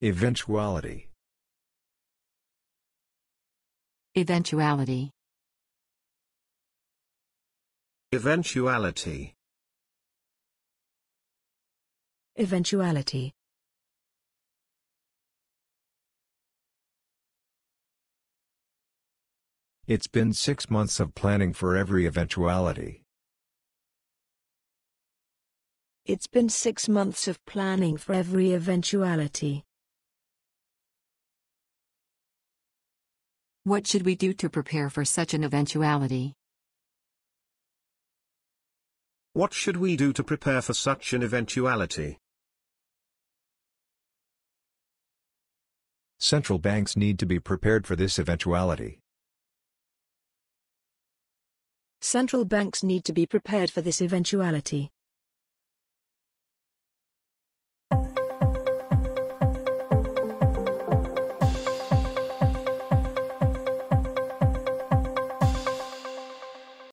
Eventuality. Eventuality. Eventuality. Eventuality. It's been six months of planning for every eventuality. It's been six months of planning for every eventuality. What should we do to prepare for such an eventuality? What should we do to prepare for such an eventuality? Central banks need to be prepared for this eventuality. Central banks need to be prepared for this eventuality.